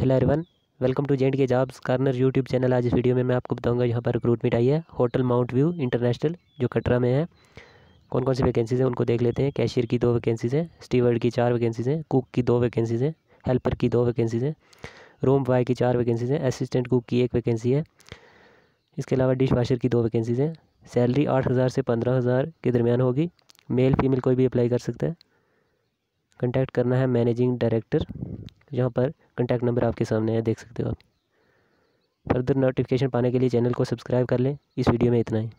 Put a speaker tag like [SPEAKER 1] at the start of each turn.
[SPEAKER 1] Hello everyone welcome to जेंट के jobs corner YouTube channel आज इस वीडियो में मैं आपको बताऊँगा यहाँ पर रिक्रूटमेंट आई है होटल माउंट व्यू इंटरनेशनल जो कटरा में है। कौन कौन सी वैकेंसीज़ हैं उनको देख लेते हैं। कैशियर की दो वैकेंसीज़ हैं स्टीवर्ड की चार वैकेंसीज़ हैं कुक की दो वैकेंसीज़ हैं हेल्पर की दो वैकेंसीज़ हैं रूम बॉय की चार वैकेंसीज़ हैं असिस्टेंट कुक की एक वैकेंसी है। इसके अलावा डिश वाशर की दो वैकेंसीज़ हैं। सैलरी आठ हज़ार से पंद्रह हज़ार के दरमियान होगी। मेल फीमेल कोई भी अप्लाई कर सकता है। कंटैक्ट करना है मैनेजिंग डायरेक्टर यहाँ पर कंटैक्ट नंबर आपके सामने है, देख सकते हो आप। फर्दर नोटिफिकेशन पाने के लिए चैनल को सब्सक्राइब कर लें। इस वीडियो में इतना ही।